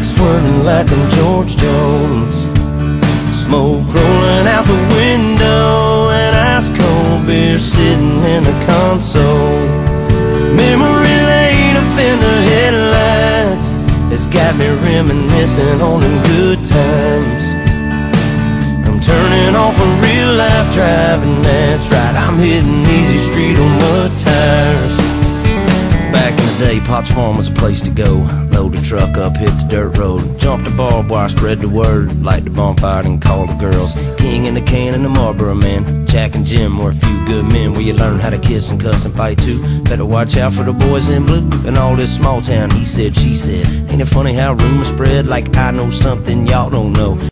back swerving like I'm George Jones. Smoke rolling out the window, and ice cold beer sitting in the console. Memory laid up in the headlights, it's got me reminiscing on them good times. I'm turning off a real life driving, that's right. I'm hitting easy street on mud tires. Back in the day, Potts Farm was a place to go. Load the truck up, hit the dirt road. Jump the barbed wire, spread the word. Light the bonfire and call the girls. King and the can and the Marlboro man. Jack and Jim were a few good men where you learn how to kiss and cuss and fight too. Better watch out for the boys in blue and all this small town. He said, she said. Ain't it funny how rumors spread like I know something y'all don't know?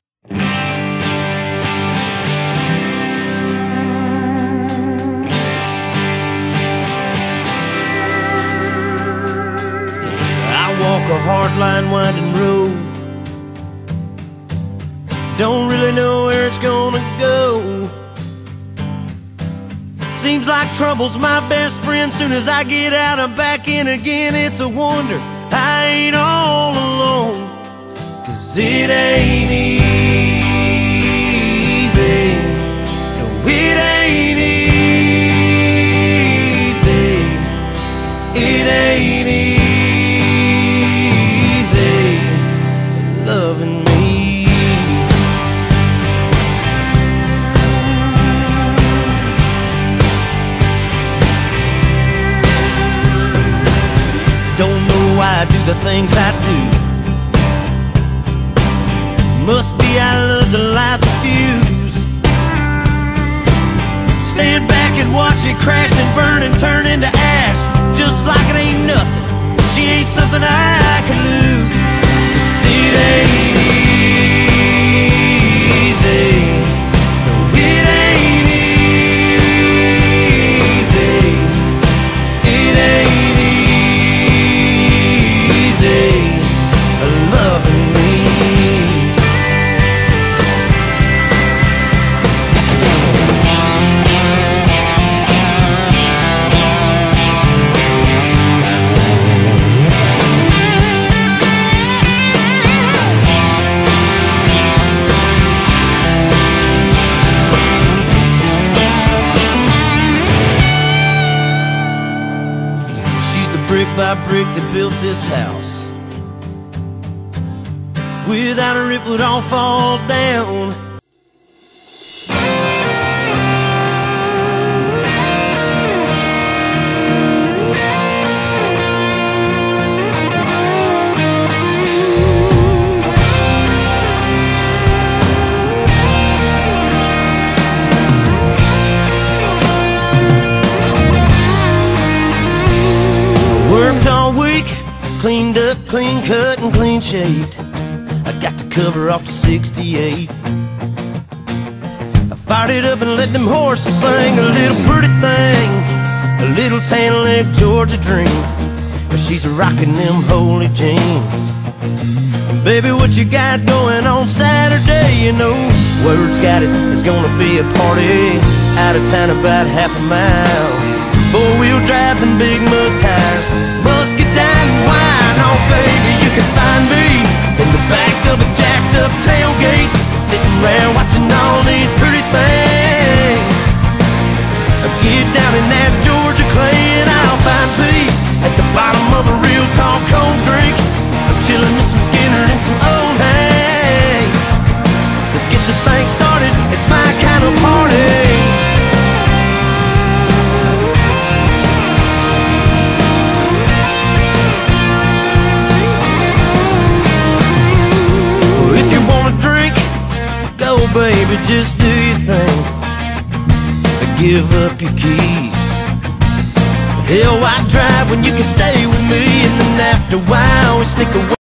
Hard line winding road. Don't really know where it's gonna go. Seems like trouble's my best friend. Soon as I get out, I'm back in again. It's a wonder I ain't all alone. Cause it ain't easy. Do the things I do. Must be I love the life of fuse. Stand back and watch it crash and burn and turn into ash, brick by brick that built this house. Without her, it would all fall down. Cleaned up, clean cut, and clean shaved. I got the cover off the 68. I fired it up and let them horses sing a little pretty thing, a little tan leg Georgia dream. But she's rocking them holey jeans. Baby, what you got going on Saturday? You know, word's got it, it's gonna be a party out of town about half a mile. Four wheel drives and big mud tires, muscadine wine. Oh, baby, you can find just do your thing. Give up your keys. Hell, why drive when you can stay with me? And then after a while, we sneak away.